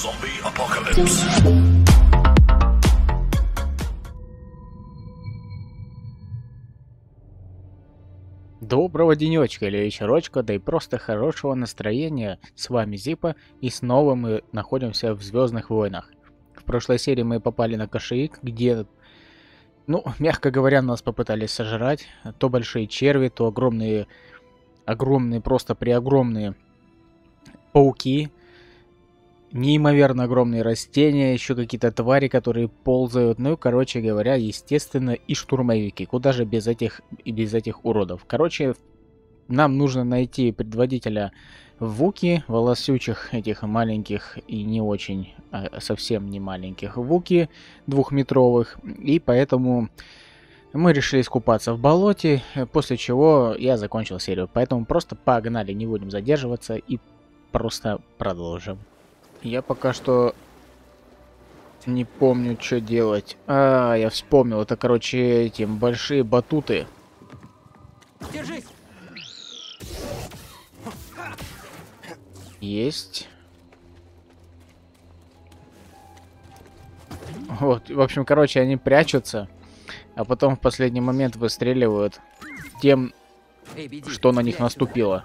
Zombie apocalypse. Доброго денечка или вечерочка, да и просто хорошего настроения. С вами Зипа, и снова мы находимся в Звездных войнах. В прошлой серии мы попали на Кашиик, где, ну, мягко говоря, нас попытались сожрать. То большие черви, то огромные, огромные, просто преогромные пауки. Неимоверно огромные растения, еще какие-то твари, которые ползают. Ну, короче говоря, естественно, и штурмовики. Куда же без этих, без этих уродов? Короче, нам нужно найти предводителя Вуки, волосючих этих маленьких и не очень, а совсем не маленьких Вуки двухметровых. И поэтому мы решили искупаться в болоте, после чего я закончил серию. Поэтому просто погнали, не будем задерживаться и просто продолжим. Я пока что не помню, что делать. А, я вспомнил. Это, короче, эти большие батуты. Держись! Есть. Вот, в общем, короче, они прячутся, а потом в последний момент выстреливают тем, Эй, беди. что на них наступило.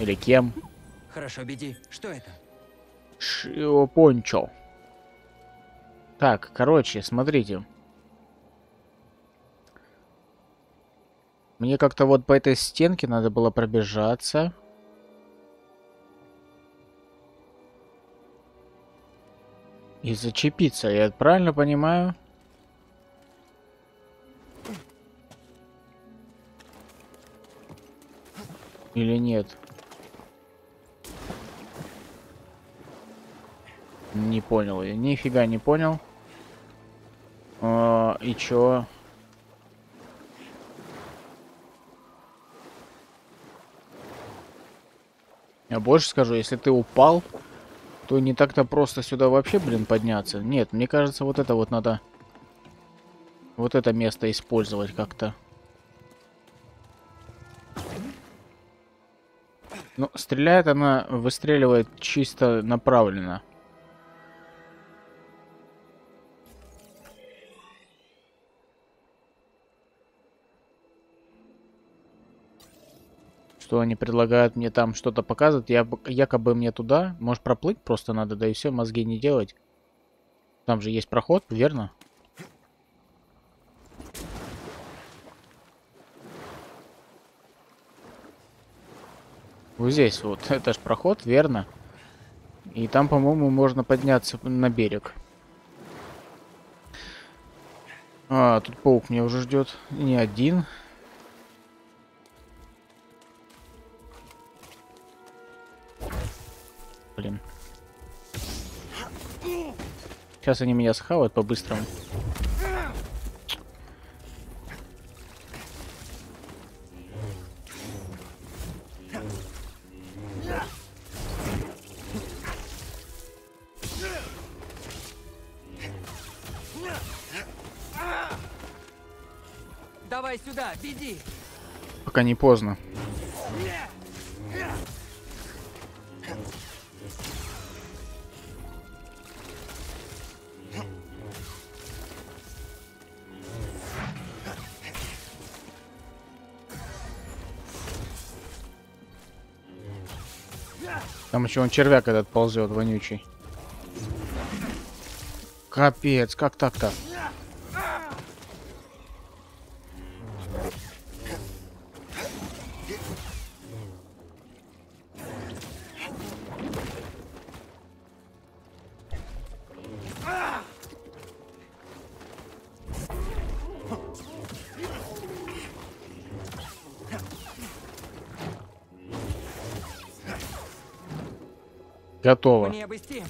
Или кем. Хорошо, беди. Что это? Шио Пончо. Так, короче, смотрите. Мне как-то вот по этой стенке надо было пробежаться. И зачепиться, я правильно понимаю? Или нет? Не понял я. Нифига не понял. А, и чё? Я больше скажу, если ты упал, то не так-то просто сюда вообще, блин, подняться. Нет, мне кажется, вот это вот надо... Вот это место использовать как-то. Ну, стреляет она, выстреливает чисто направленно. Что они предлагают мне там что-то показывать, я якобы мне туда, может проплыть просто надо, да и все, мозги не делать. Там же есть проход, верно? Вот здесь вот, это ж проход, верно? И там, по-моему, можно подняться на берег. А, тут паук меня уже ждет. Не один. Блин. Сейчас они меня схавают по-быстрому. Давай сюда, беди! Пока не поздно. Там еще он червяк этот ползет, вонючий. Капец, как так-то? Тем.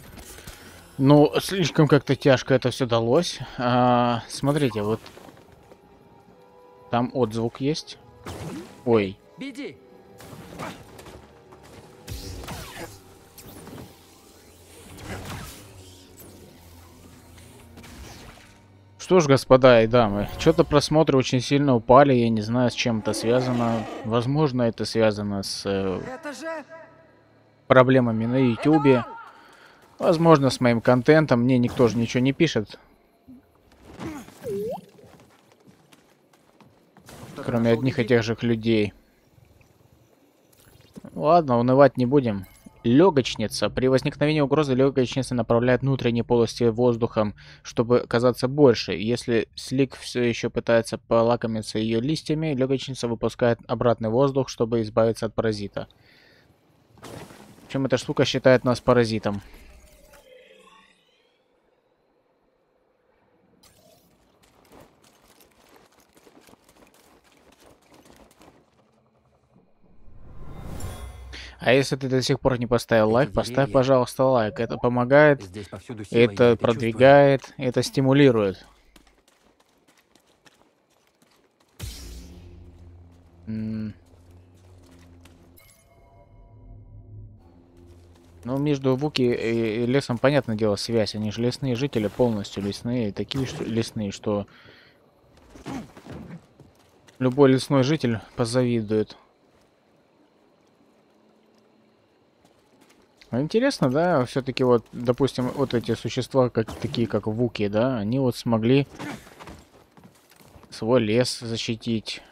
Ну, слишком как-то тяжко это все далось. А, смотрите, вот там отзвук есть. Ой, Беди! Что ж, господа и дамы, что-то просмотры очень сильно упали, я не знаю, с чем это связано. Возможно, это связано с э, Это же... проблемами на ютубе. Возможно, с моим контентом мне никто же ничего не пишет. Кроме одних и тех же людей. Ладно, унывать не будем. Легочница. При возникновении угрозы легочница направляет внутренние полости воздухом, чтобы казаться больше. Если слик все еще пытается полакомиться ее листьями, легочница выпускает обратный воздух, чтобы избавиться от паразита. Чем эта штука считает нас паразитом? А если ты до сих пор не поставил Эти лайк, поставь, деревья. пожалуйста, лайк. Это помогает, это продвигает, это стимулирует. М. Ну, между Вуки и лесом, понятное дело, связь. Они же лесные жители, полностью лесные. Такие что, лесные, что любой лесной житель позавидует. Ну, Интересно, да, все-таки вот, допустим, вот эти существа, как, такие как Вуки, да, они вот смогли свой лес защитить.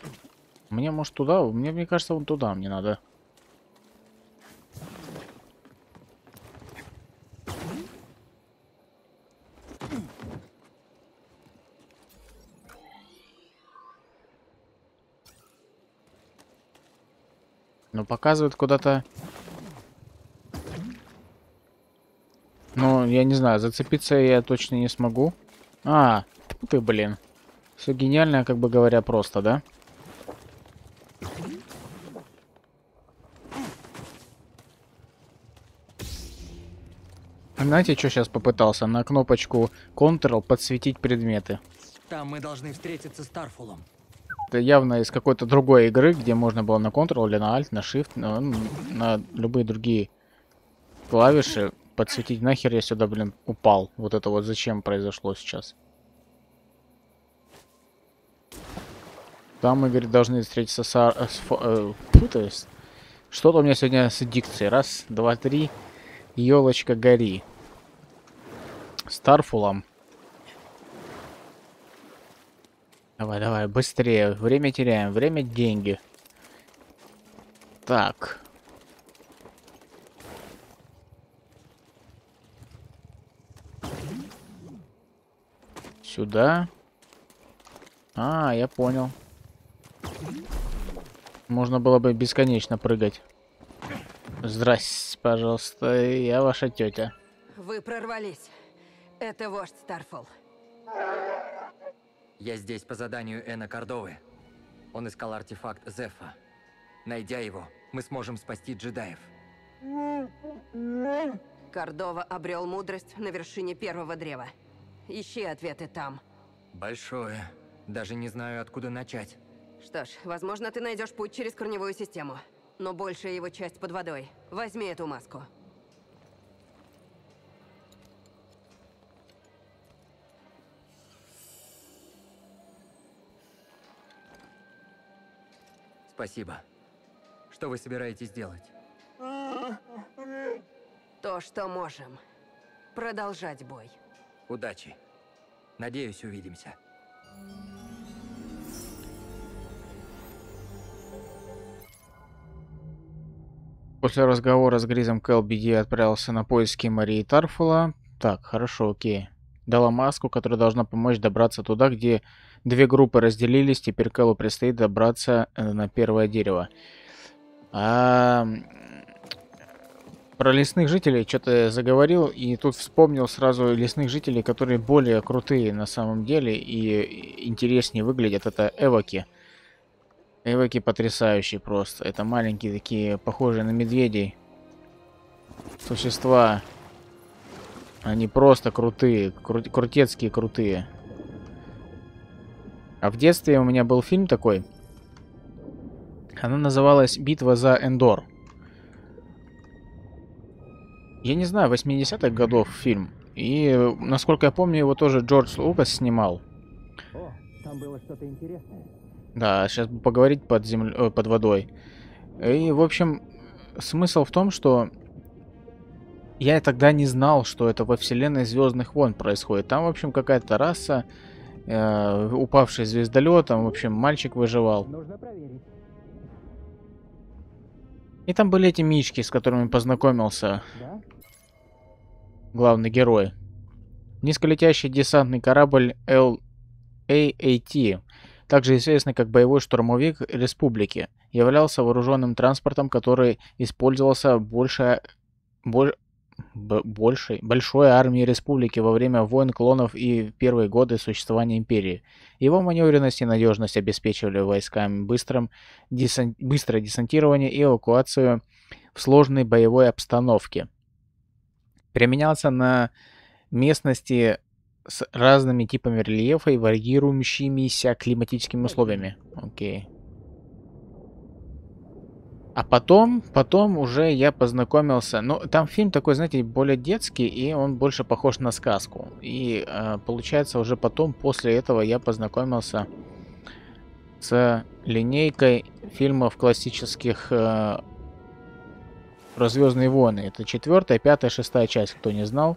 Мне, может, туда? Мне, мне кажется, вон туда мне надо. Но показывает куда-то... Ну, я не знаю, зацепиться я точно не смогу. А, тьфу ты, блин. Все гениально, как бы говоря, просто, да? Знаете, что сейчас попытался? На кнопочку Ctrl подсветить предметы. Там мы должны встретиться с Тарфулом. Явно из какой-то другой игры, где можно было на Ctrl или на Alt, на Shift, на, ну, на любые другие клавиши подсветить. Нахер я сюда, блин, упал. Вот это вот зачем произошло сейчас? Там мы, говорит, должны встретиться с... ар- с фо- э, с- Что-то у меня сегодня с дикцией. Раз, два, три. Елочка, гори. Старфулом. Давай, давай, быстрее. Время теряем. Время деньги. Так. Сюда. А, я понял. Можно было бы бесконечно прыгать. Здрасте, пожалуйста. Я ваша тетя. Вы прорвались. Это вождь Старфол. Я здесь по заданию Эна Кордовы. Он искал артефакт Зефа. Найдя его, мы сможем спасти джедаев. Кордова обрел мудрость на вершине первого древа. Ищи ответы там. Большое. Даже не знаю, откуда начать. Что ж, возможно, ты найдешь путь через корневую систему. Но большая его часть под водой. Возьми эту маску. Спасибо. Что вы собираетесь делать? То, что можем. Продолжать бой. Удачи. Надеюсь, увидимся. После разговора с Гризом Кэл BD отправился на поиски Марии Тарфула. Так, хорошо, окей. Дала маску, которая должна помочь добраться туда, где две группы разделились. Теперь Кэлу предстоит добраться э, на первое дерево. А, про лесных жителей что-то заговорил, и тут вспомнил сразу лесных жителей, которые более крутые на самом деле и интереснее выглядят. Это эвоки. Эвоки потрясающие просто. Это маленькие такие, похожие на медведей. Существа. Они просто крутые. кру- крутецкие крутые. А в детстве у меня был фильм такой. Она называлась «Битва за Эндор». Я не знаю, 80-х годов фильм. И, насколько я помню, его тоже Джордж Лукас снимал. О, там было что-то интересное. Да, сейчас поговорить под, землей, э, под водой. И, в общем, смысл в том, что я тогда не знал, что это во вселенной Звездных войн происходит. Там, в общем, какая-то раса, э, упавший звездолет, там, в общем, мальчик выживал. Нужно проверить. И там были эти мички, с которыми познакомился Да? главный герой. Низколетящий десантный корабль LAAT, также известный как боевой штурмовик Республики, являлся вооруженным транспортом, который использовался больше, боль- б- большей, большой армией Республики во время войн клонов и первые годы существования Империи. Его маневренность и надежность обеспечивали войскам быстрым десан- быстрое десантирование и эвакуацию в сложной боевой обстановке. Применялся на местности с разными типами рельефа и варьирующимися климатическими условиями. Окей. А потом, потом уже я познакомился, ну, там фильм такой, знаете, более детский, и он больше похож на сказку. И э, получается, уже потом, после этого, я познакомился с линейкой фильмов классических э, про Звездные войны. Это четвертая, пятая, шестая часть, кто не знал.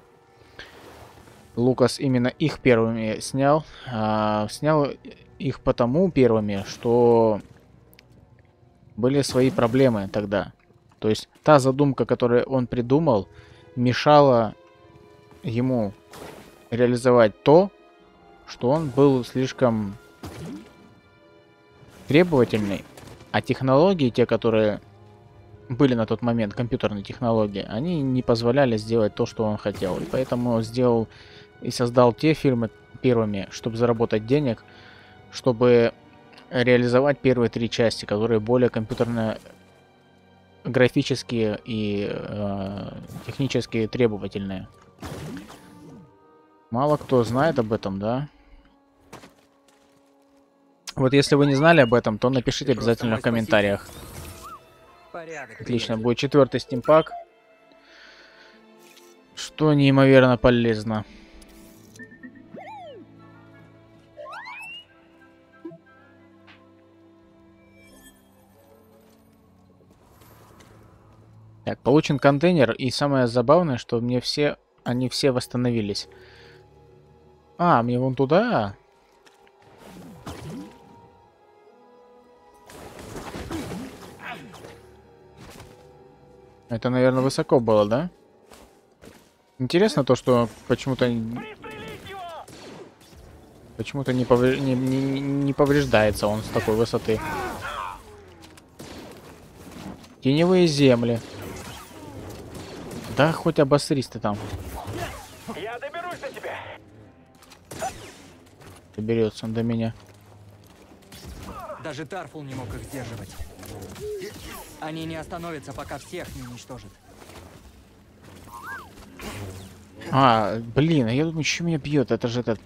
Лукас именно их первыми снял. А, снял их потому первыми, что были свои проблемы тогда. То есть та задумка, которую он придумал, мешала ему реализовать то, что он был слишком требовательный, а технологии, те, которые были на тот момент, компьютерные технологии, они не позволяли сделать то, что он хотел. И поэтому сделал и создал те фильмы первыми, чтобы заработать денег, чтобы реализовать первые три части, которые более компьютерно графические и э, технически требовательные. Мало кто знает об этом, да? Вот если вы не знали об этом, то напишите Ты обязательно в комментариях. Порядок. Отлично, будет четвертый стимпак. Что неимоверно полезно. Так, получен контейнер, и самое забавное, что мне все, они все восстановились. А, мне вон туда? Это, наверное, высоко было, да? Интересно то, что почему-то... Почему-то не, повре- не, не- не повреждается он с такой высоты. Теневые земли. Да хоть обосрись ты там. Я доберусь до тебя. Доберется он до меня. Даже Тарфул не мог их сдерживать. Они не остановятся, пока всех не уничтожат. А, блин, а я думаю, что меня бьет? Это же этот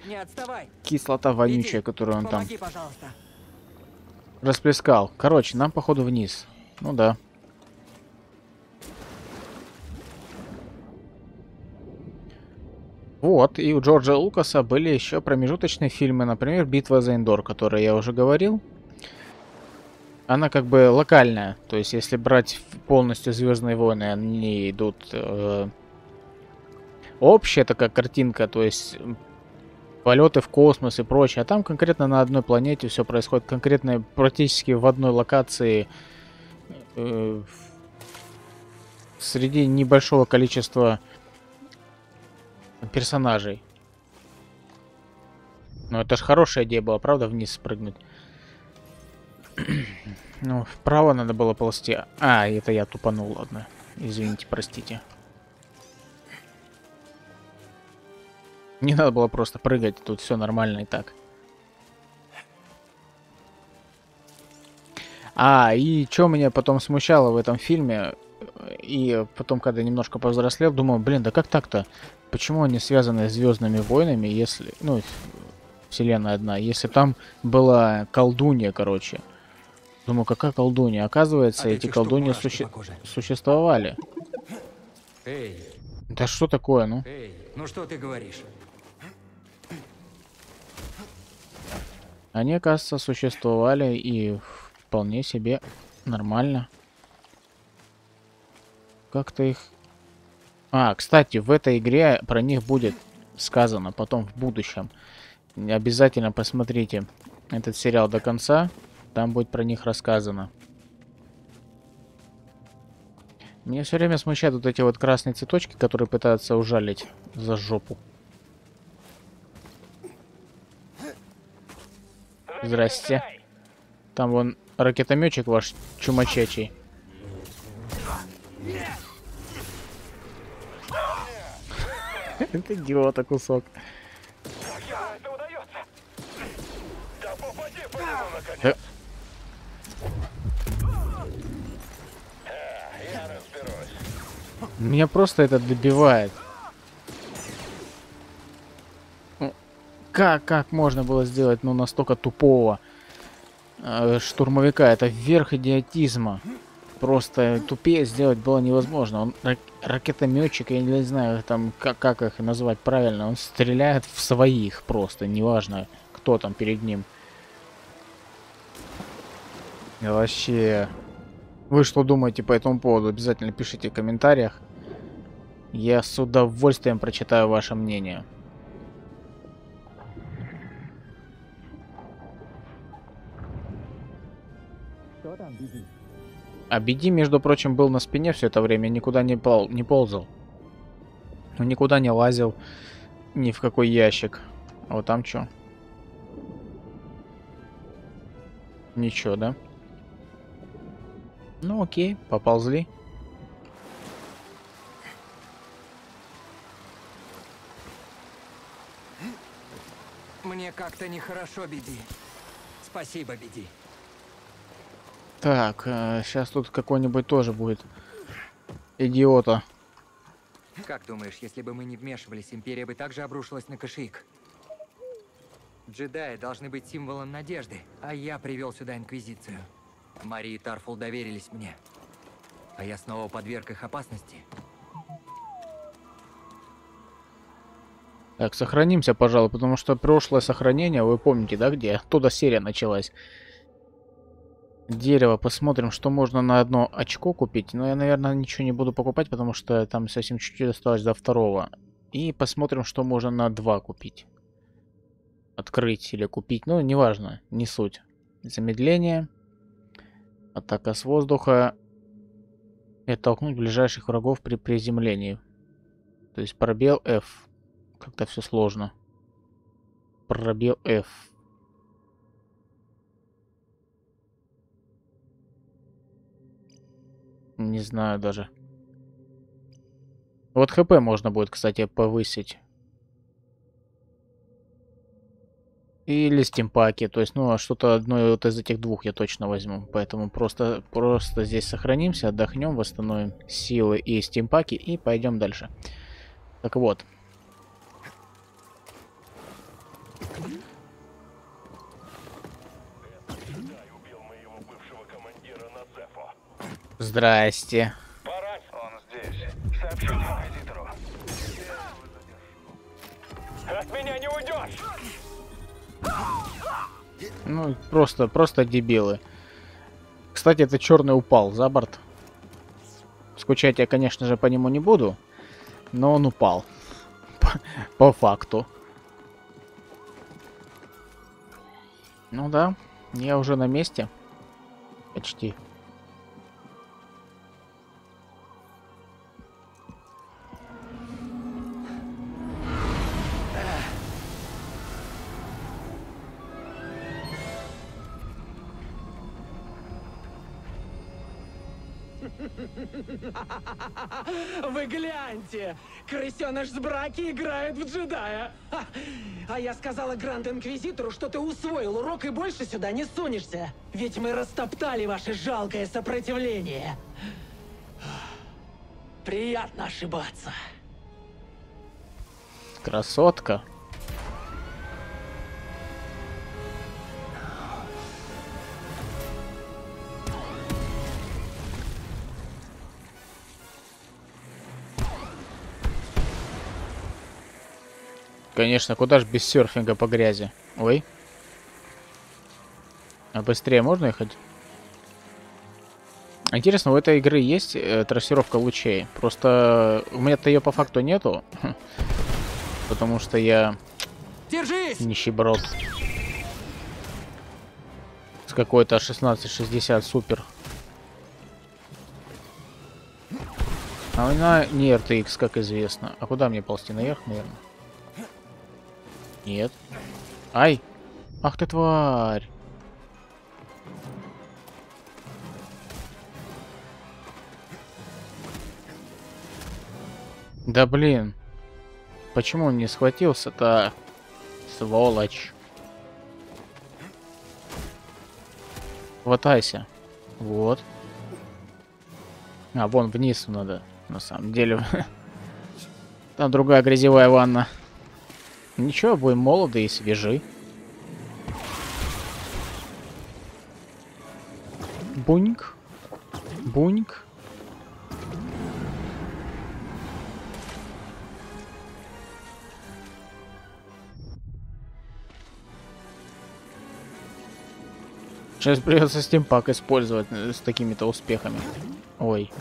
кислота вонючая, Иди, которую он там Помоги, пожалуйста. расплескал. Короче, нам походу вниз. Ну да. Вот, и у Джорджа Лукаса были еще промежуточные фильмы, например, «Битва за Эндор», который я уже говорил. Она как бы локальная, то есть если брать полностью Звездные войны, они идут э, общая такая картинка, то есть полеты в космос и прочее, а там конкретно на одной планете все происходит, конкретно практически в одной локации э, среди небольшого количества персонажей. Ну, это ж хорошая идея была, правда, вниз спрыгнуть? ну, вправо надо было ползти. А, это я тупанул, ладно. Извините, простите. Не надо было просто прыгать, тут все нормально и так. А, и что меня потом смущало в этом фильме, и потом, когда немножко повзрослел, думал, блин, да как так-то? Почему они связаны с Звездными войнами, если, ну, вселенная одна, если там была колдунья, короче. Думаю, какая колдунья? Оказывается, От эти колдуньи суще- существовали. Эй, Да что такое, ну? эй, ну что ты говоришь? Они, оказывается, существовали и вполне себе нормально. Как-то их А, кстати, в этой игре про них будет сказано потом в будущем. Обязательно посмотрите этот сериал до конца. Там будет про них рассказано. Меня все время смущают вот эти вот красные цветочки, которые пытаются ужалить за жопу. Здрасте. Там вон ракетометчик ваш чумачачий. Это идиота кусок. Да разберусь. Меня просто это добивает. Ну, Как, как можно было сделать, ну, настолько тупого э, штурмовика? Это верх идиотизма. Просто тупее сделать было невозможно. Он рак- ракетометчик, я не знаю, там, как, как их назвать правильно. Он стреляет в своих просто, неважно, кто там перед ним. И вообще... Вы что думаете по этому поводу? Обязательно пишите в комментариях. Я с удовольствием прочитаю ваше мнение. А Беди, между прочим, был на спине все это время, никуда не, пол не ползал. Он никуда не лазил, ни в какой ящик. А вот там что? Ничего, да? Ну окей, поползли. Мне как-то нехорошо, Беди. Спасибо, Беди. Так, сейчас тут какой-нибудь тоже будет идиота. Как думаешь, если бы мы не вмешивались, Империя бы также обрушилась на Кашиик? Джедаи должны быть символом надежды, а я привел сюда Инквизицию. Мари и Тарфул доверились мне. А я снова подверг их опасности. Так, сохранимся, пожалуй, потому что прошлое сохранение, вы помните, да, где? Оттуда серия началась. Дерево, посмотрим, что можно на одно очко купить. Но я, наверное, ничего не буду покупать, потому что там совсем чуть-чуть осталось до второго. И посмотрим, что можно на два купить. Открыть или купить, ну, неважно, не суть. Замедление. Атака с воздуха. И оттолкнуть ближайших врагов при приземлении. То есть пробел F. Как-то все сложно. Пробел F. Не знаю даже. Вот ХП можно будет, кстати, повысить. Или стимпаки. То есть, ну, а что-то одно вот из этих двух я точно возьму. Поэтому просто, просто здесь сохранимся, отдохнем, восстановим силы и стимпаки и пойдем дальше. Так вот. Здрасте. Он здесь. От меня не! Ну, просто, просто дебилы. Кстати, это черный упал за борт. Скучать я, конечно же, по нему не буду. Но он упал. По факту. Ну да, я уже на месте. Почти. Гляньте! Крысеныш с браки играет в джедая! Ха! А я сказала Гранд Инквизитору, что ты усвоил урок и больше сюда не сунешься! Ведь мы растоптали ваше жалкое сопротивление! Приятно ошибаться. Красотка. Конечно, куда ж без серфинга по грязи? Ой. А быстрее можно ехать? Интересно, у этой игры есть э, трассировка лучей? Просто у меня-то ее по факту нету. Потому что я Держись! нищеброд. С какой-то 1660 супер. А она не RTX, как известно. А куда мне ползти? Наверх, наверное? Нет. Ай! Ах ты тварь! Да блин. Почему он не схватился-то? Сволочь. Хватайся. Вот. А, вон вниз надо, на самом деле. Там другая грязевая ванна. Ничего, будем молоды и свежи. Буньк. Буньк. Сейчас придется стимпак использовать э, с такими-то успехами. Ой.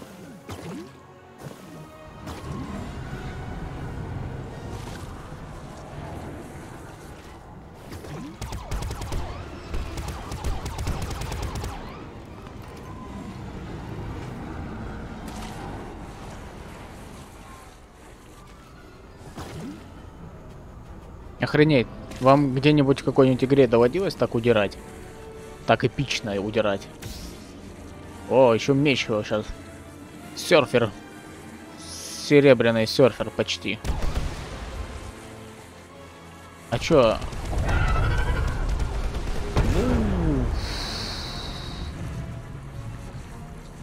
Охренеть. Вам где-нибудь в какой-нибудь игре доводилось так удирать? Так эпично удирать. О, еще меч его сейчас. Серфер. Серебряный серфер почти. А чё?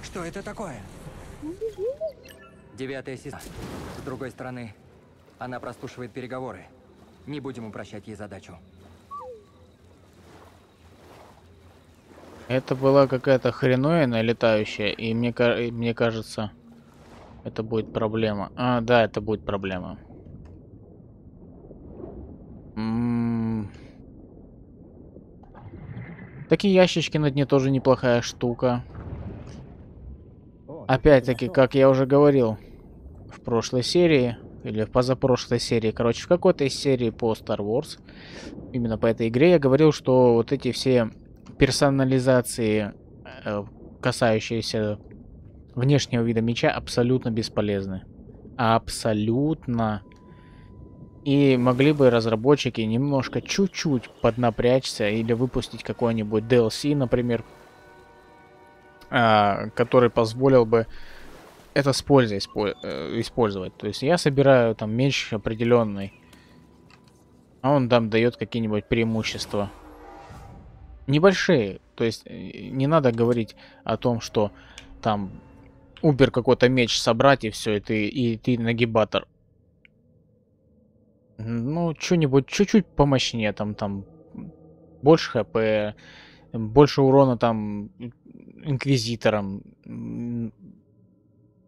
Что это такое? Девятая сестра. С другой стороны, она прослушивает переговоры. Не будем упрощать ей задачу. Это была какая-то хреновина летающая, и мне, и мне кажется, это будет проблема. А, да, это будет проблема. М. Такие ящички на дне тоже неплохая штука. Опять-таки, как я уже говорил в прошлой серии, или в позапрошлой серии, короче, в какой-то из серий по Star Wars, именно по этой игре, я говорил, что вот эти все персонализации, э, касающиеся внешнего вида меча, абсолютно бесполезны. Абсолютно. И могли бы разработчики немножко, чуть-чуть поднапрячься или выпустить какой-нибудь DLC, например, а, который позволил бы это с пользой э, использовать. То есть я собираю там меч определенный, а он там дает какие-нибудь преимущества. Небольшие. То есть э, не надо говорить о том, что там убер какой-то меч собрать и все, и ты, и ты нагибатор. Ну, что-нибудь чуть-чуть помощнее, там, там, больше хп, больше урона там инквизиторам.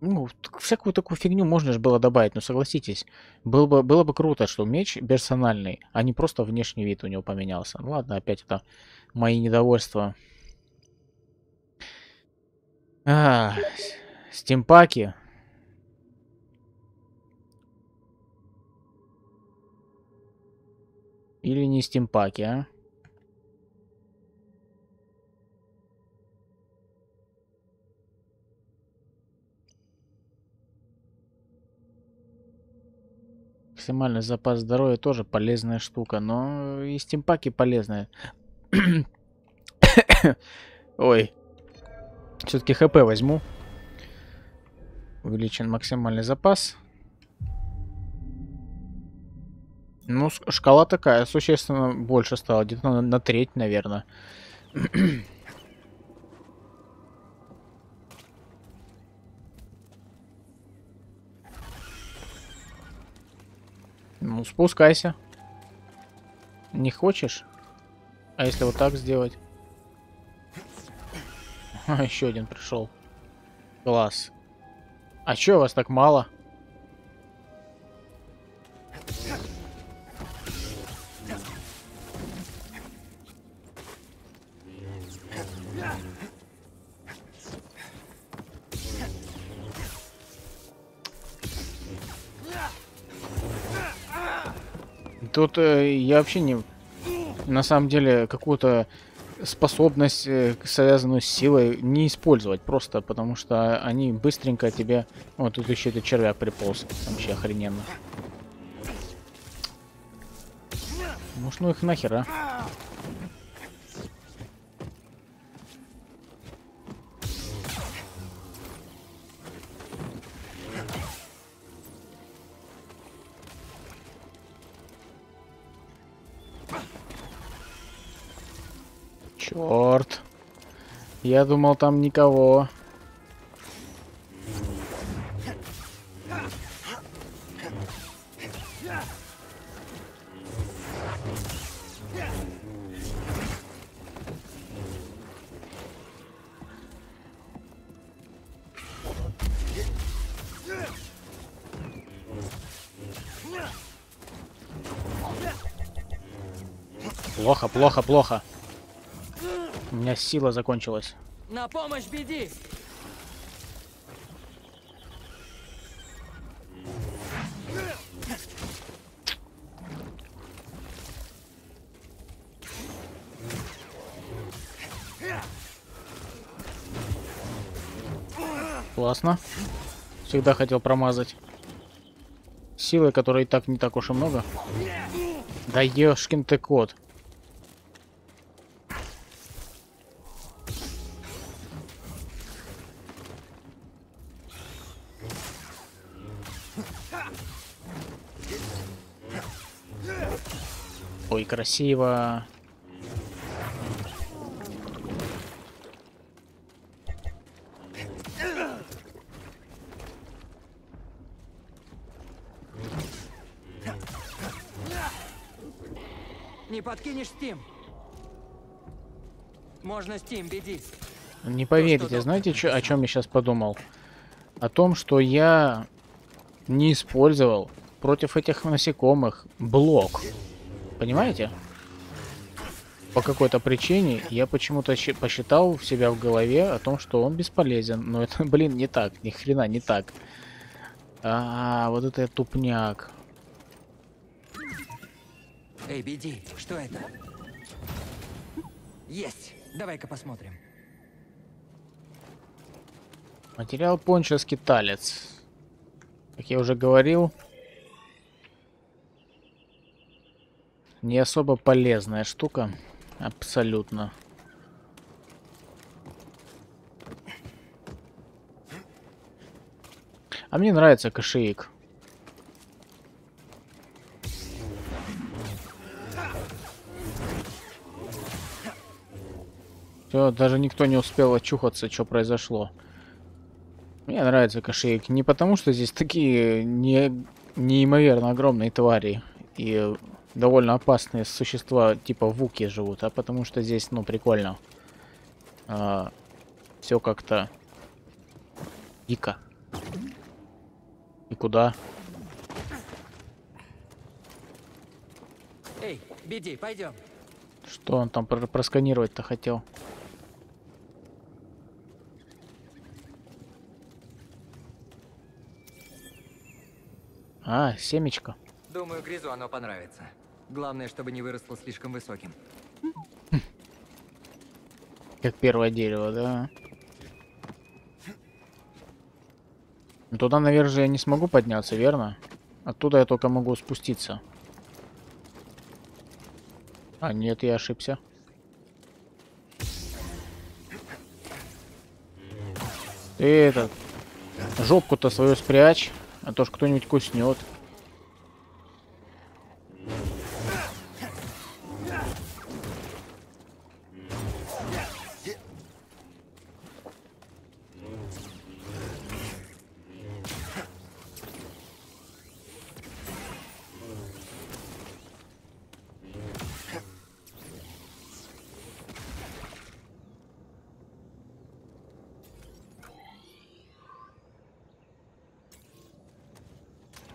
Ну, всякую такую фигню можно же было добавить, но согласитесь, было бы, было бы круто, что меч персональный, а не просто внешний вид у него поменялся. Ну ладно, опять это мои недовольства. А, стимпаки. Или не стимпаки, а? Максимальный запас здоровья тоже полезная штука, но и стимпаки полезные. Ой. Все-таки хп возьму. Увеличен максимальный запас. Ну, шкала такая, существенно больше стала. Где-то на, на треть, наверное. Ну, спускайся. Не хочешь? А если вот так сделать? А, еще один пришел. Класс. А чё вас так мало? Тут э, я вообще не... На самом деле, какую-то способность, э, связанную с силой, не использовать просто, потому что они быстренько тебе... Вот тут еще этот червяк приполз. Вообще охрененно. Может, ну их нахер, а? Черт. Я думал, там никого. Плохо, плохо, плохо. У меня сила закончилась. На помощь, беди! Классно. Всегда хотел промазать. Силы, которой и так не так уж и много. Да ешкин ты кот. Красиво. Не подкинешь Steam? Можно Steam, беди. Не поверите, знаете, чё- о чем я сейчас подумал? О том, что я не использовал против этих насекомых блок. Понимаете? По какой-то причине я почему-то посчитал в себя в голове о том, что он бесполезен. Но это, блин, не так. Ни хрена не так. А, вот это тупняк. Эй, беди, что это? Есть! Давай-ка посмотрим. Материал пончо скиталец. Как я уже говорил, не особо полезная штука. Абсолютно. А мне нравится кошеик. Все, даже никто не успел очухаться, что произошло. Мне нравится кошеек не потому, что здесь такие не, неимоверно огромные твари и довольно опасные существа типа вуки живут, а потому что здесь, ну, прикольно. все как-то дико. И куда? Эй, беди, пойдем. Что он там про- просканировать-то хотел? А, семечко. Думаю, Гризу оно понравится. Главное, чтобы не выросло слишком высоким. Как первое дерево, да? Туда наверх же я не смогу подняться, верно? Оттуда я только могу спуститься. А, нет, я ошибся. Ты этот... Жопку-то свою спрячь, а то ж кто-нибудь куснет.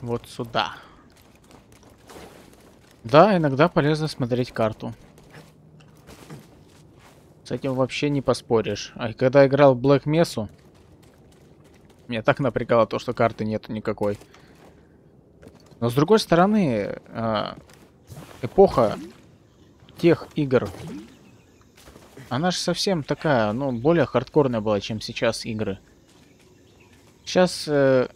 Вот сюда. Да, иногда полезно смотреть карту. С этим вообще не поспоришь. А когда играл в Black Mesa, меня так напрягало то, что карты нету никакой. Но с другой стороны, а, эпоха тех игр, она же совсем такая, ну, более хардкорная была, чем сейчас игры. Сейчас э,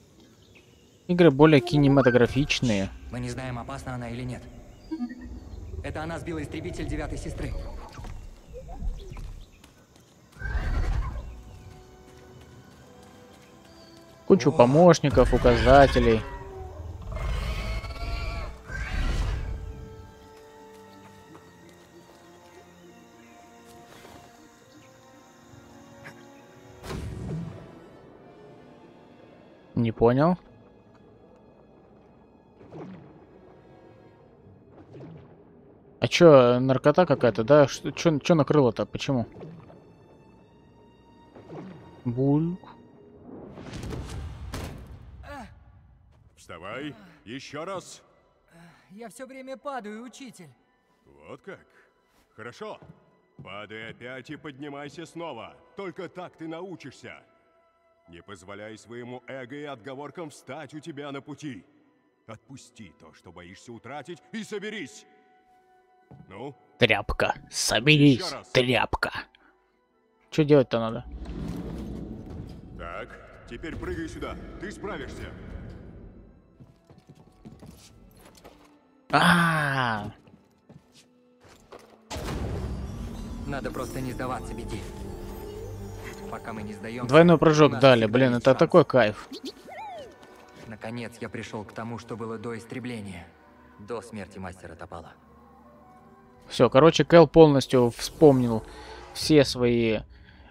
игры более кинематографичные. Мы не знаем, опасна она или нет. Это она сбила истребитель девятой сестры. Кучу помощников, указателей. Не понял. Чё, наркота какая-то, да? Что, чё, чё накрыло-то? Почему? Бульк. Вставай, еще раз. Я все время падаю, учитель. Вот как. Хорошо. Падай опять и поднимайся снова. Только так ты научишься. Не позволяй своему эго и отговоркам встать у тебя на пути. Отпусти то, что боишься утратить, и соберись. Ну, Тряпка. Соберись, тряпка. Что делать-то надо? так, теперь прыгай сюда. Ты справишься. А, Надо просто не сдаваться, Беди. Пока мы не сдаемся. Двойной прыжок дали, блин, это шанс. такой кайф. Наконец я пришел к тому, что было до истребления. До смерти мастера Топала. Все, короче, Кэл полностью вспомнил все свои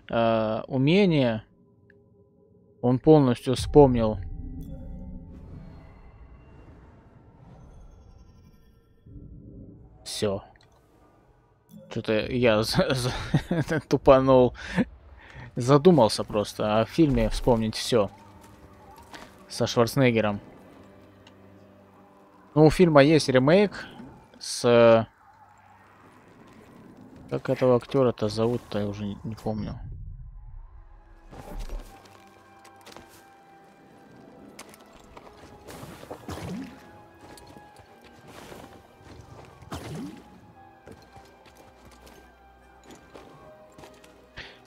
э, умения. Он полностью вспомнил. Все. Что-то я тупанул. Задумался просто о фильме вспомнить все. Со Шварценеггером. Ну, у фильма есть ремейк с... Как этого актера-то зовут-то, я уже не, не помню.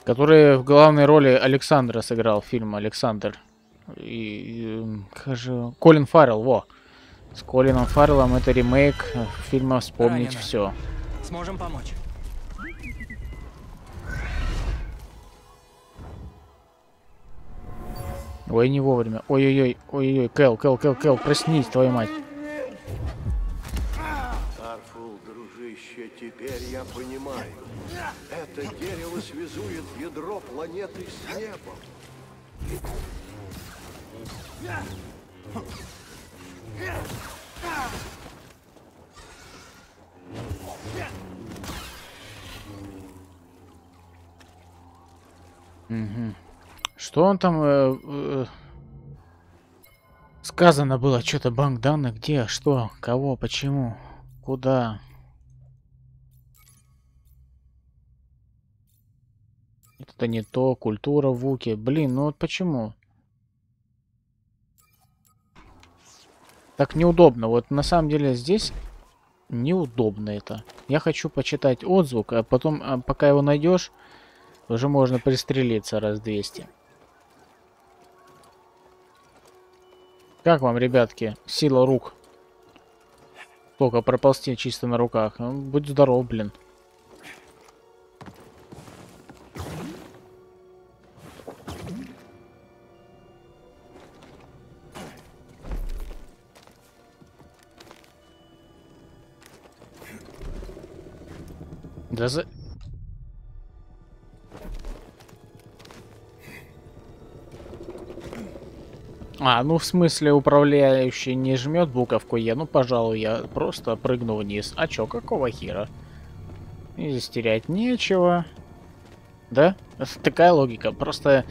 Который в главной роли Александра сыграл фильм Александр. И, и, как же... Колин Фаррелл, во. С Колином Фарреллом это ремейк фильма «Вспомнить Ранено. все». Сможем помочь? Ой, не вовремя. Ой-ой-ой, ой-ой, Кэл, Кэл, Кэл, Кэл, проснись, твою мать. Тарфул, дружище, теперь я понимаю. Это дерево связует ядро планеты с небом. Что он там... э, э, сказано было, что-то банк данных, где, что, кого, почему, куда. Это не то, культура в Вуке. Блин, ну вот почему? Так неудобно. Вот на самом деле здесь неудобно это. Я хочу почитать отзвук, а потом, а пока его найдешь, уже можно пристрелиться раз 200. Как вам, ребятки, сила рук? Только проползти чисто на руках. Ну, Будь здоров, блин. Да за... А, ну в смысле управляющий не жмет буковку Е, ну пожалуй, я просто прыгну вниз. А чё, какого хера? Здесь терять нечего. Да? Такая логика. Просто,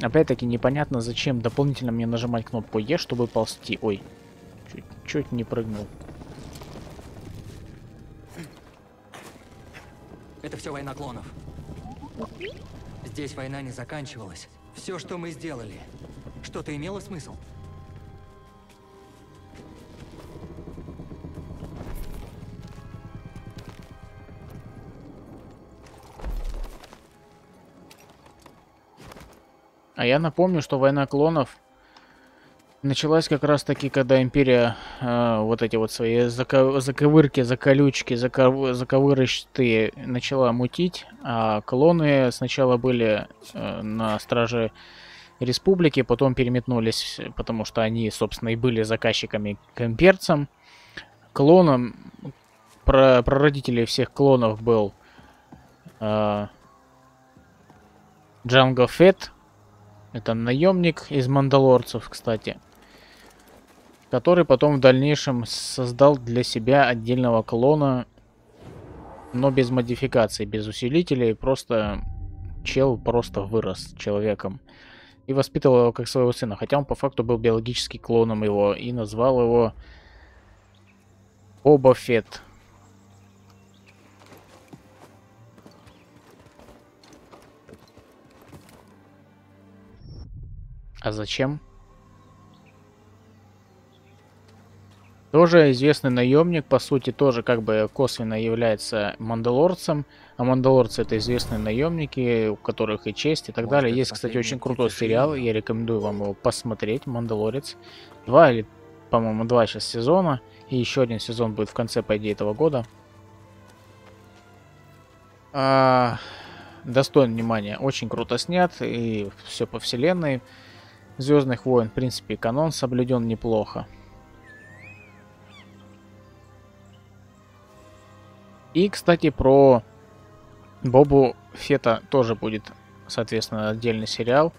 опять-таки, непонятно, зачем дополнительно мне нажимать кнопку Е, чтобы ползти. Ой, чуть, чуть не прыгнул. Это все война клонов. Здесь война не заканчивалась. Все, что мы сделали, что-то имело смысл. А я напомню, что война клонов началась как раз таки, когда империя э, вот эти вот свои зако заковырки, заколючки, заков заковырочты начала мутить, а клоны сначала были э, на страже Республики, потом переметнулись, потому что они, собственно, и были заказчиками к имперцам. Клоном, про, прародителей всех клонов был э, Джанго Фетт, это наемник из Мандалорцев, кстати. Который потом в дальнейшем создал для себя отдельного клона, но без модификаций, без усилителей. Просто чел просто вырос человеком. И воспитывал его как своего сына. Хотя он по факту был биологически клоном его. И назвал его Боба Фетт. А зачем? Тоже известный наемник, по сути, тоже как бы косвенно является мандалорцем. А мандалорцы это известные наемники, у которых и честь и так Может, далее. Есть, кстати, очень крутой сериал, я рекомендую вам его посмотреть, Мандалорец. Два или, по-моему, два сейчас сезона. И еще один сезон будет в конце, по идее, этого года. А, достоин внимания. Очень круто снят и все по вселенной. Звездных войн, в принципе, канон соблюден неплохо. И, кстати, про Бобу Фета тоже будет, соответственно, отдельный сериал.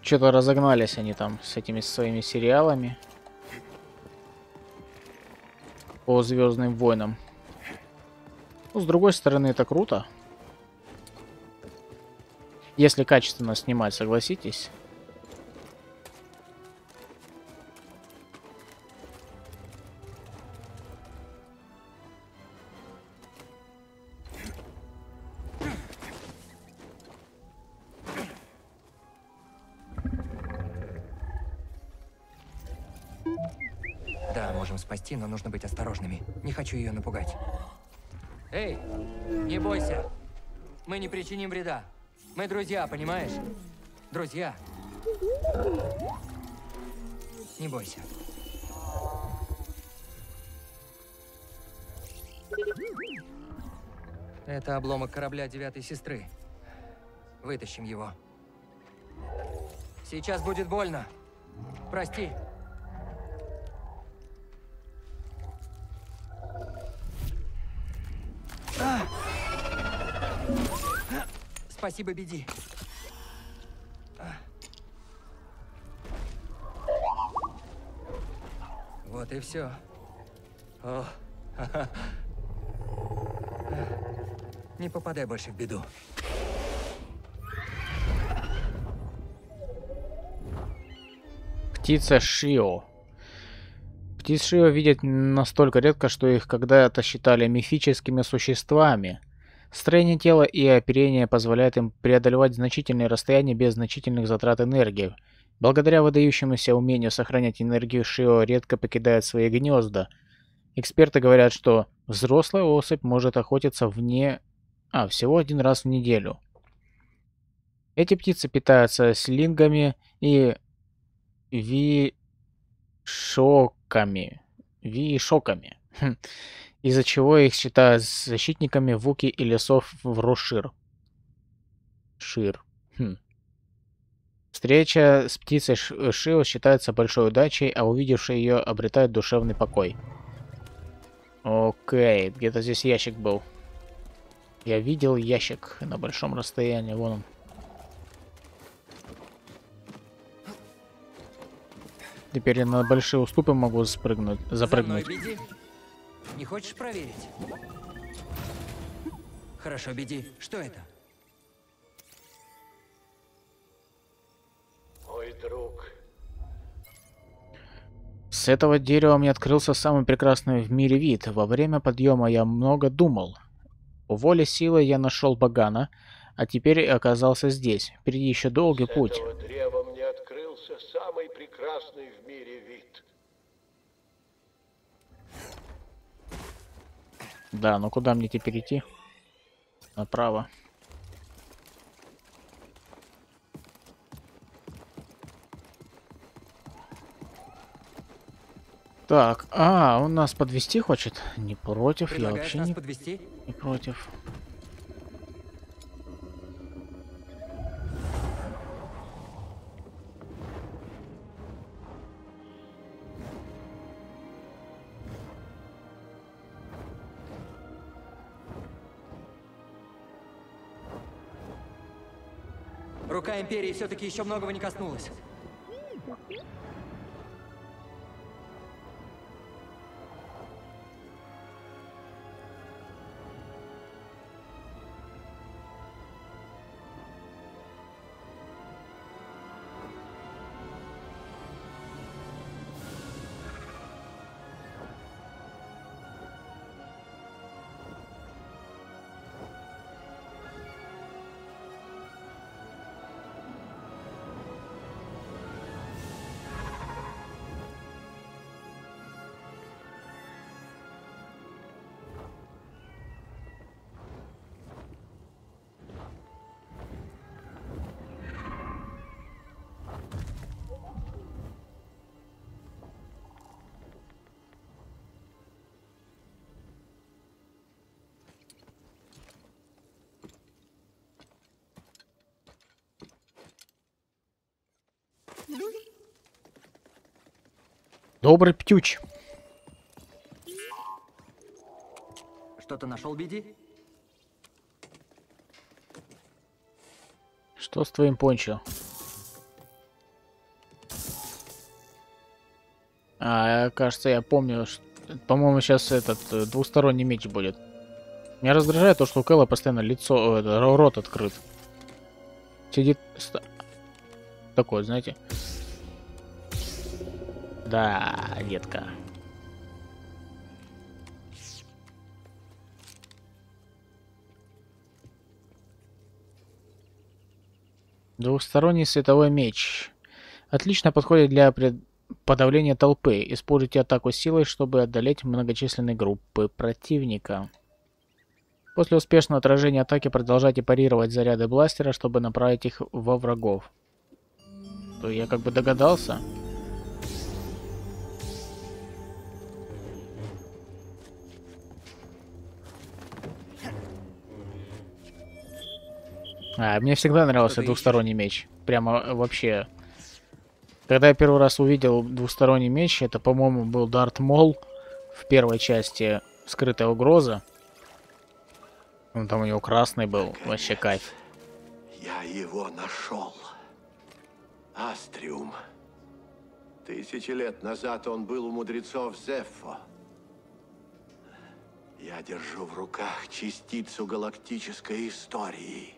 Что-то разогнались они там с этими своими сериалами по Звездным войнам. Ну, с другой стороны, это круто. Если качественно снимать, согласитесь. Можем спасти, но нужно быть осторожными. Не хочу ее напугать. Эй, не бойся. Мы не причиним вреда. Мы друзья, понимаешь? Друзья. Не бойся. Это обломок корабля девятой сестры. Вытащим его. Сейчас будет больно. Прости. Спасибо, Беди. Вот и все. О. Не попадай больше в беду. Птица Шио. Птиц Шио видят настолько редко, что их когда-то считали мифическими существами. Строение тела и оперение позволяет им преодолевать значительные расстояния без значительных затрат энергии. Благодаря выдающемуся умению сохранять энергию, Шио редко покидает свои гнезда. Эксперты говорят, что взрослая особь может охотиться вне... А, всего один раз в неделю. Эти птицы питаются слингами и вишоками. Вишоками. Из-за чего их считают защитниками Вуки и лесов в Рошир. Шир. Хм. Встреча с птицей Ш- Шио считается большой удачей, а увидевший ее обретает душевный покой. Окей, где-то здесь ящик был. Я видел ящик на большом расстоянии, вон он. Теперь я на большие уступы могу спрыгнуть, запрыгнуть. Не хочешь проверить? Хорошо, Беди. Что это? Мой друг, С этого дерева мне открылся самый прекрасный в мире вид. Во время подъема я много думал. По воле силы я нашел Багана, а теперь оказался здесь. Впереди еще долгий с путь. этого древа мне открылся самый прекрасный в мире вид. Да, но куда мне теперь идти? Направо. Так, а, он нас подвести хочет? Не против, Предлагаешь я вообще не... Не против. Империи все-таки еще многого не коснулась. Добрый птюч. Что-то нашел, Биди? Что с твоим пончо? А, кажется, я помню, ш- по-моему, сейчас этот э, двусторонний меч будет. Меня раздражает то, что у Кэлла постоянно лицо, э, рот открыт. Сидит такой, знаете. Да, детка. Двухсторонний световой меч. Отлично подходит для пред- подавления толпы. Используйте атаку силой, чтобы одолеть многочисленные группы противника. После успешного отражения атаки продолжайте парировать заряды бластера, чтобы направить их во врагов. То я как бы догадался. А, мне всегда нравился Что двухсторонний меч. Прямо вообще. Когда я первый раз увидел двухсторонний меч, это, по-моему, был Дарт Мол в первой части «Скрытая угроза». Он там у него красный был, вообще кайф. Я его нашел. Астриум. Тысячи лет назад он был у мудрецов Зеффо. Я держу в руках частицу галактической истории.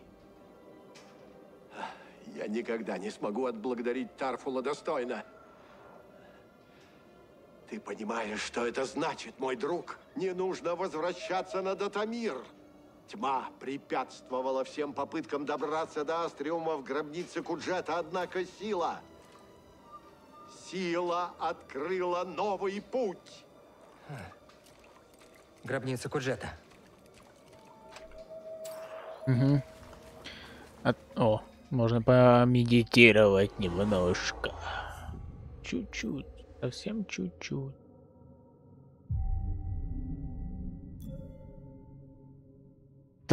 Я никогда не смогу отблагодарить Тарфула достойно. Ты понимаешь, что это значит, мой друг? Не нужно возвращаться на Датамир. Тьма препятствовала всем попыткам добраться до Астриума в гробнице Куджета, однако сила... Сила открыла новый путь. Гробница Куджета. Угу. О, можно помедитировать немножко. Чуть-чуть. Совсем чуть-чуть.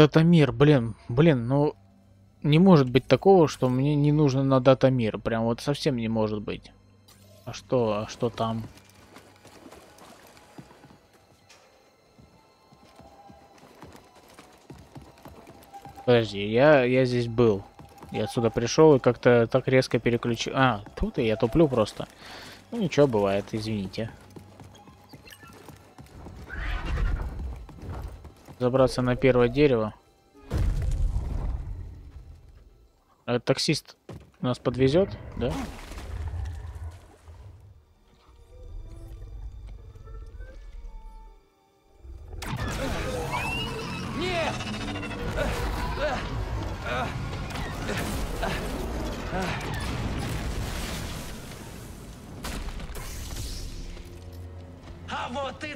Датамир, блин, блин, ну не может быть такого, что мне не нужно на Датамир. Прям вот совсем не может быть. А что, а что там? Подожди, я, я здесь был. Я отсюда пришел и как-то так резко переключил. А, тут и я туплю просто. Ну ничего, бывает, извините. Забраться на первое дерево. А таксист нас подвезет, да?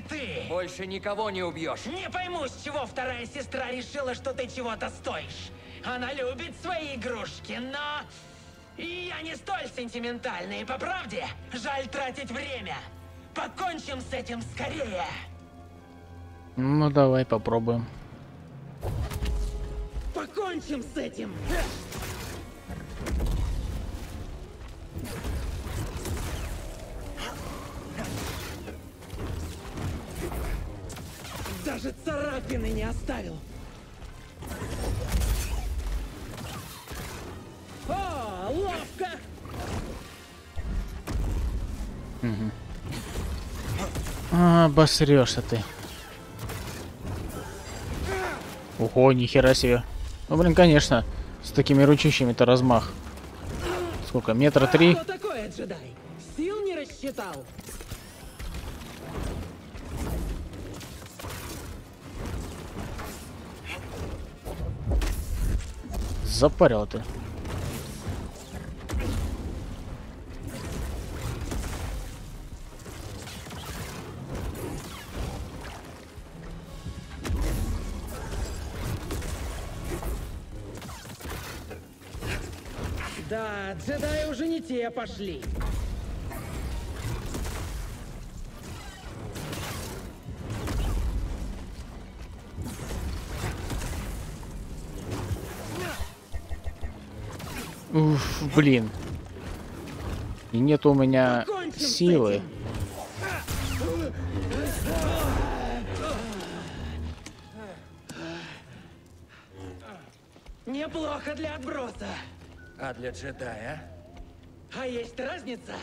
Ты! Больше никого не убьешь. Не пойму, с чего вторая сестра решила, что ты чего-то стоишь. Она любит свои игрушки, но... Я не столь сентиментальный, по правде. Жаль тратить время. Покончим с этим скорее! Ну давай попробуем. Покончим с этим! Даже царапины не оставил. О, ловко! А, обосрешься ты. Ого, нихера себе. Ну, блин, конечно, с такими ручищами-то размах. Сколько, метра три? Что такое, джедай? Сил не рассчитал? Запарил ты. Да, джедаи уже не те пошли. Блин. И нет у меня силы. Неплохо для отброса. А для джедая? А есть разница?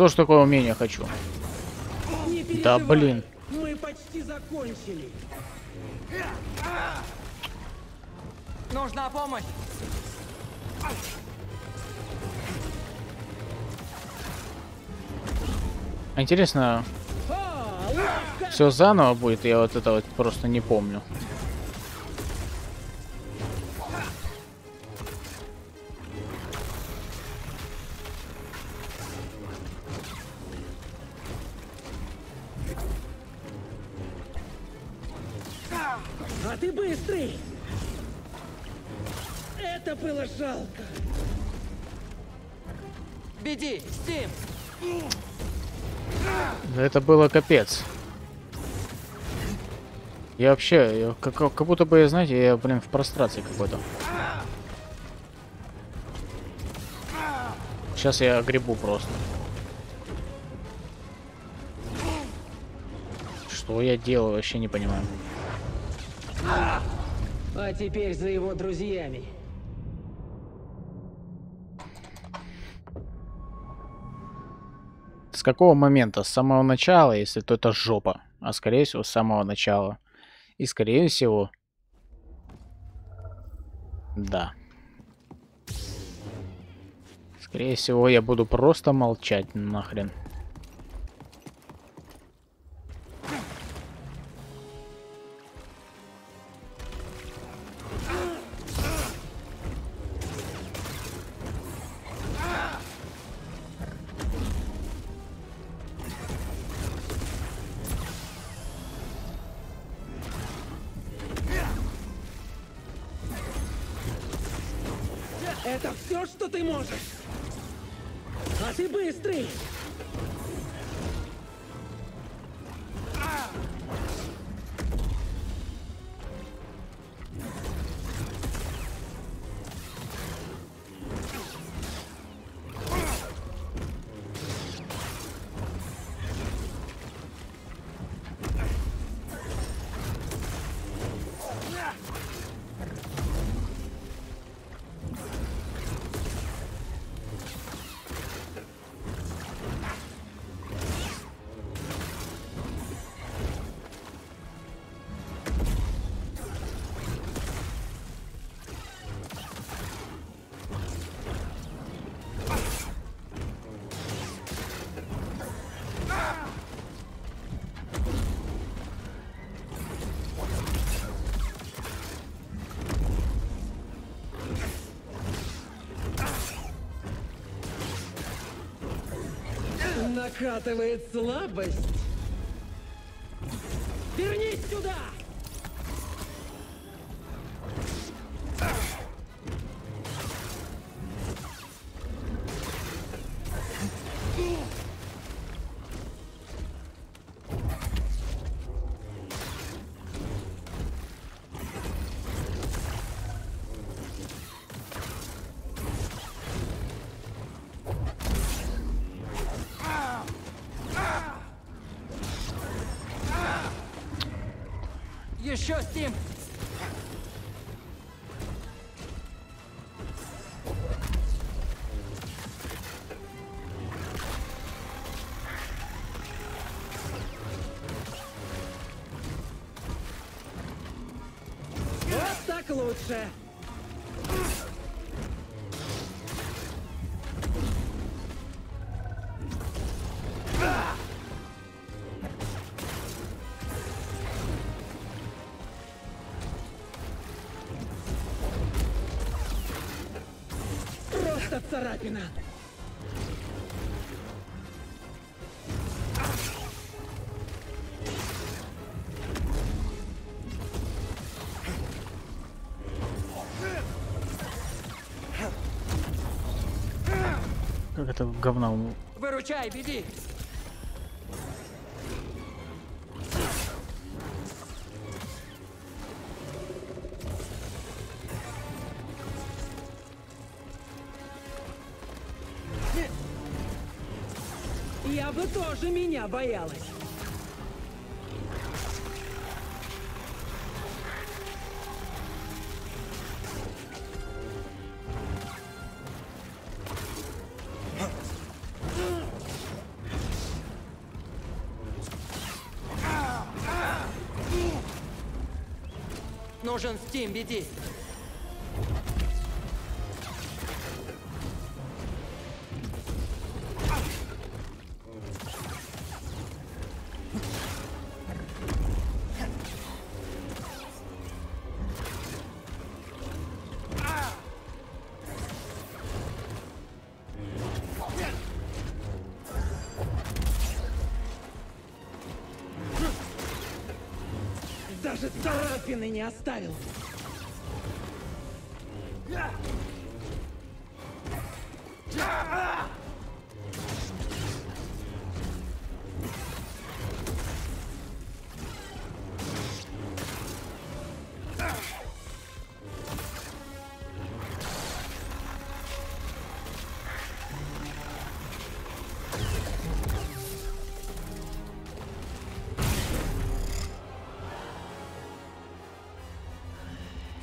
Тоже такое умение хочу. Да, блин. Мы почти закончили. Нужна помощь! А Интересно, ловко! все заново будет? Я вот это вот просто не помню. Это было капец. Я вообще, я как, как будто бы, знаете, я, блин, в прострации какой-то. Сейчас я грибу просто. Что я делаю, вообще не понимаю. А теперь за его друзьями. С какого момента? С самого начала, если то это жопа. А скорее всего, с самого начала. И скорее всего... Да. Скорее всего, я буду просто молчать нахрен. Это все, что ты можешь? А ты быстрый! Накатывает слабость. Лучше. Просто царапина. Как это говна Выручай, беги! Я бы тоже меня боялась. Стим, беги! Даже царапины не оставил.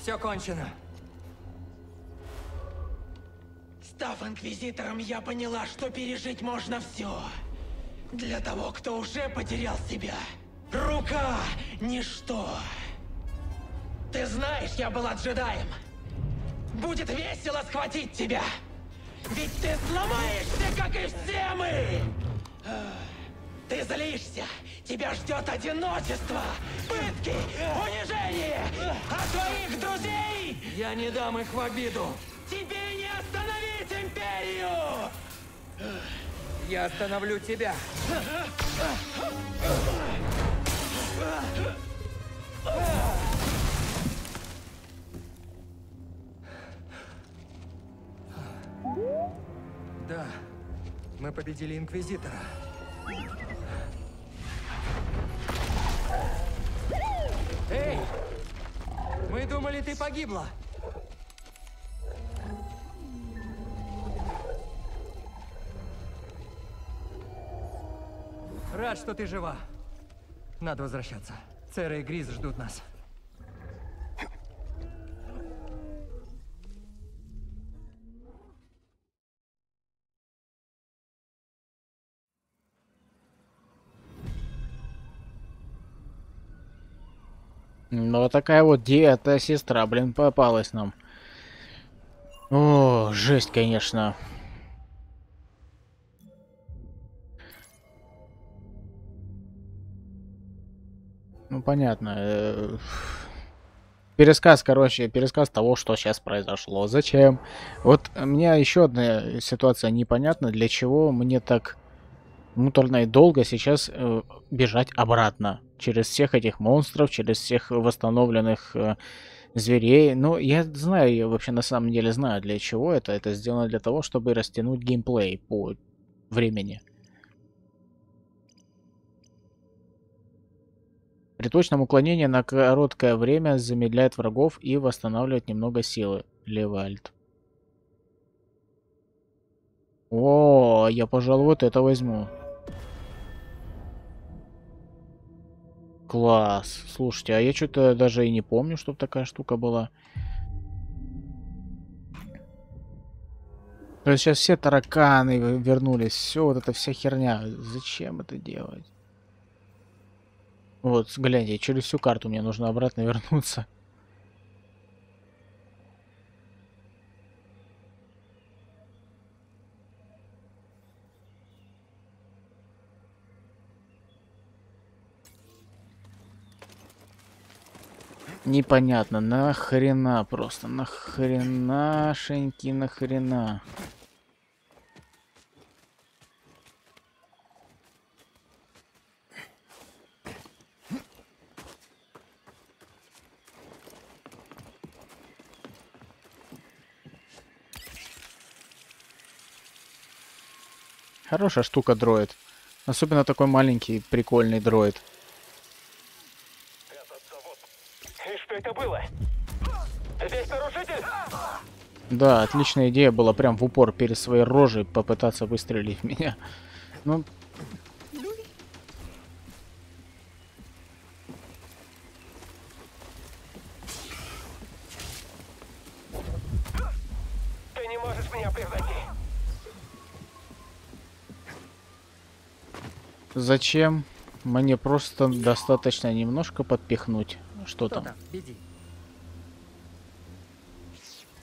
Все кончено. Став инквизитором, я поняла, что пережить можно все. Для того, кто уже потерял себя. Рука — ничто. Ты знаешь, я была джедаем. Будет весело схватить тебя. Ведь ты сломаешься, как и все мы. Ты злишься. Тебя ждет одиночество, пытки, унижение. А твоих друзей Я не дам их в обиду! Я остановлю тебя! Да, мы победили Инквизитора. Эй! Мы думали, ты погибла! Рад, что ты жива. Надо возвращаться. Цера и Гриз ждут нас. Ну, вот такая вот девятая сестра, блин, попалась нам. О, жесть, конечно. Понятно. э, Пересказ, короче, пересказ того, что сейчас произошло. Зачем? Вот мне еще одна ситуация непонятна, для чего мне так муторно и долго сейчас э, бежать обратно. Через всех этих монстров, через всех восстановленных э, зверей. Ну, я знаю, я вообще на самом деле знаю, для чего это. Это сделано для того, чтобы растянуть геймплей по времени. При точном уклонении на короткое время замедляет врагов и восстанавливает немного силы. Левый альт. О, я, пожалуй, вот это возьму. Класс. Слушайте, а я что-то даже и не помню, чтобы такая штука была. То есть сейчас все тараканы вернулись, все вот эта вся херня. Зачем это делать? Вот, гляньте, через всю карту мне нужно обратно вернуться. Непонятно, нахрена просто, нахренашеньки, нахрена. Хорошая штука дроид. Особенно такой маленький, прикольный дроид. И что это было? Здесь нарушитель? Да, отличная идея была прям в упор перед своей рожей попытаться выстрелить в меня. Ну, Ты не можешь меня превзойти. Зачем? Мне просто достаточно немножко подпихнуть. Что Кто там? там? Беги.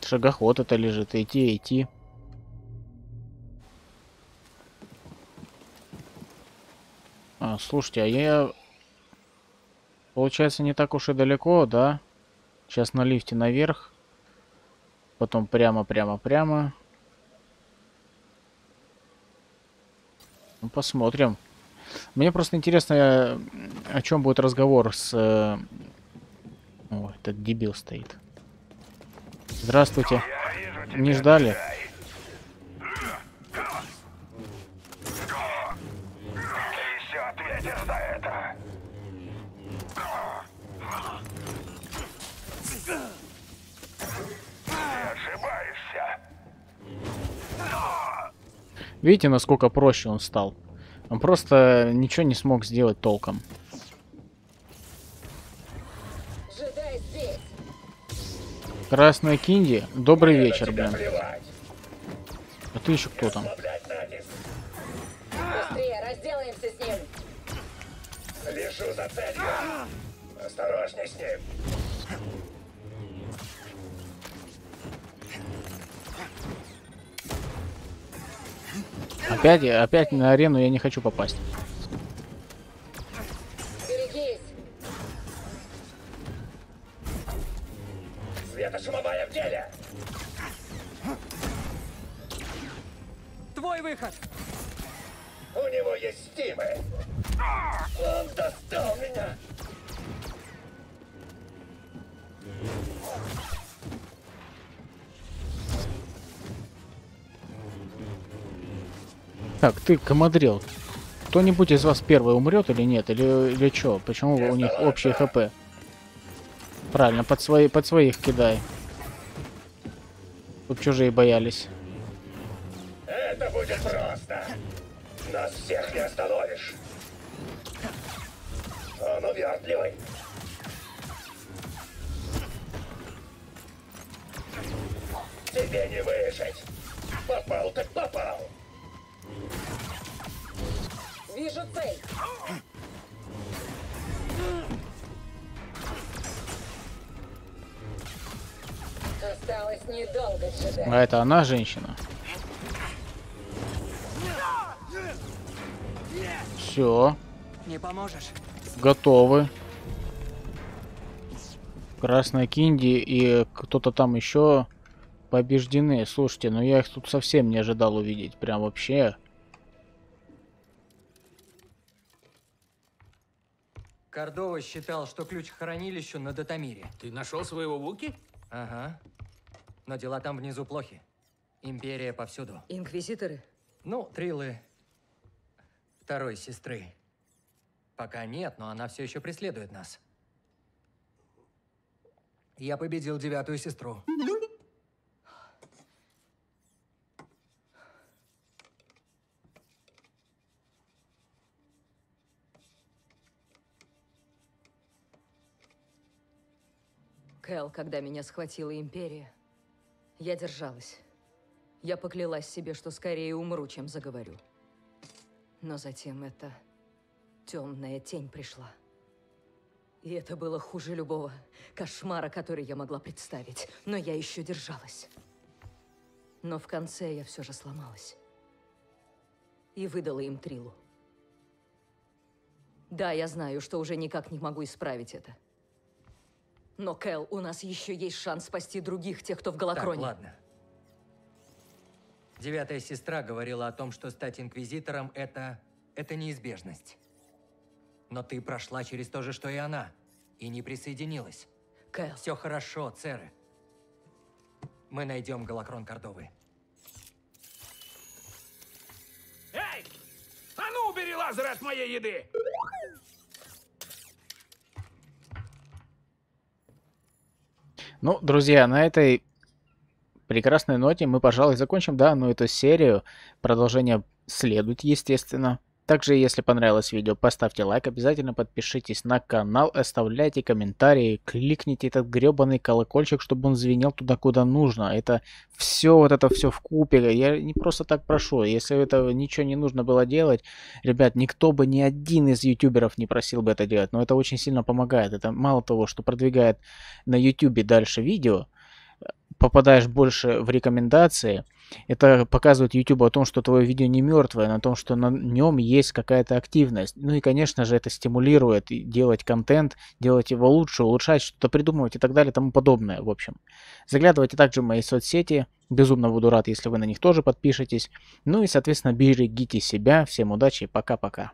Шагоход это лежит. Идти, идти. А, слушайте, а я... Получается, не так уж и далеко, да? Сейчас на лифте наверх. Потом прямо, прямо, прямо. Ну, посмотрим. Мне просто интересно, о чем будет разговор с... э, О, этот дебил стоит. Здравствуйте. Не ждали? Видите, насколько проще он стал? Он просто ничего не смог сделать толком. Красная Кинди, добрый вечер, блин. А ты еще кто там? Быстрее, разделаемся с ним! Лежу за целью. Осторожней с ним. Опять, опять на арену я не хочу попасть. Берегись! Светошумовая в деле. Твой выход! У него есть стимы. Он достал меня. Так, ты, комадрил. Кто-нибудь из вас первый умрет или нет? Или, или что? Почему у них общий хп? Правильно, под, свои, под своих кидай. Чтоб чужие боялись. Вижу цель! Осталось недолго, джедай. А это она женщина? Все, Не поможешь? готовы. Красная Кинди и кто-то там еще побеждены. Слушайте, ну я их тут совсем не ожидал увидеть. Прям вообще. Кордова считал, что ключ к хранилищу на Датамире. Ты нашел своего Вуки? Ага. Но дела там внизу плохи. Империя повсюду. Инквизиторы? Ну, трилы второй сестры. Пока нет, но она все еще преследует нас. Я победил девятую сестру. Кэл, когда меня схватила Империя, я держалась. Я поклялась себе, что скорее умру, чем заговорю. Но затем эта темная тень пришла. И это было хуже любого кошмара, который я могла представить. Но я еще держалась. Но в конце я все же сломалась. И выдала им Трилу. Да, я знаю, что уже никак не могу исправить это. Но, Кэл, у нас еще есть шанс спасти других, тех, кто в Так, Галакроне. ладно. Девятая сестра говорила о том, что стать инквизитором – это... это неизбежность. Но ты прошла через то же, что и она, и не присоединилась. Кэл, Все хорошо, Церы. Мы найдем Галакрон Кордовы. Эй! А ну, убери лазеры от моей еды! Ну, друзья, на этой прекрасной ноте мы, пожалуй, закончим данную эту серию. Продолжение следует, естественно. Также, если понравилось видео, поставьте лайк, обязательно подпишитесь на канал, оставляйте комментарии, кликните этот гребаный колокольчик, чтобы он звенел туда, куда нужно. Это все, вот это все в купе. Я не просто так прошу. Если этого ничего не нужно было делать, ребят, никто бы, ни один из ютуберов не просил бы это делать. Но это очень сильно помогает. Это мало того, что продвигает на ютубе дальше видео, попадаешь больше в рекомендации, это показывает YouTube о том, что твое видео не мертвое, на том, что на нем есть какая-то активность. Ну и, конечно же, это стимулирует делать контент, делать его лучше, улучшать, что-то придумывать и так далее тому подобное, в общем. Заглядывайте также в мои соцсети, безумно буду рад, если вы на них тоже подпишетесь. Ну и, соответственно, берегите себя, всем удачи пока-пока.